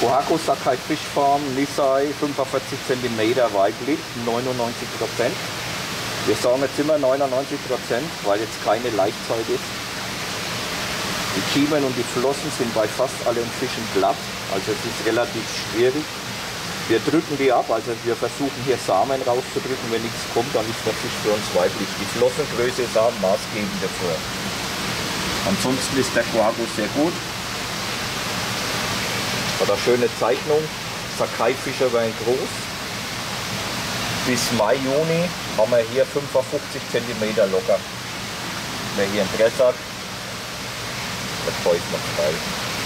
Kohaku Sakai Fischfarm, Nisai, 45 cm weiblich, 99 Prozent. Wir sagen jetzt immer 99 Prozent, weil jetzt keine Laichzeit ist. Die Kiemen und die Flossen sind bei fast allen Fischen glatt, also es ist relativ schwierig. Wir drücken die ab, also wir versuchen hier Samen rauszudrücken. Wenn nichts kommt, dann ist der Fisch für uns weiblich. Die Flossengröße ist auch maßgebend dafür. Ansonsten ist der Coago sehr gut. Hat schöne Zeichnung. Sakai-Fischer werden groß. Bis Mai, Juni haben wir hier 55 cm locker. Wer hier Interesse hat, der Preis noch frei.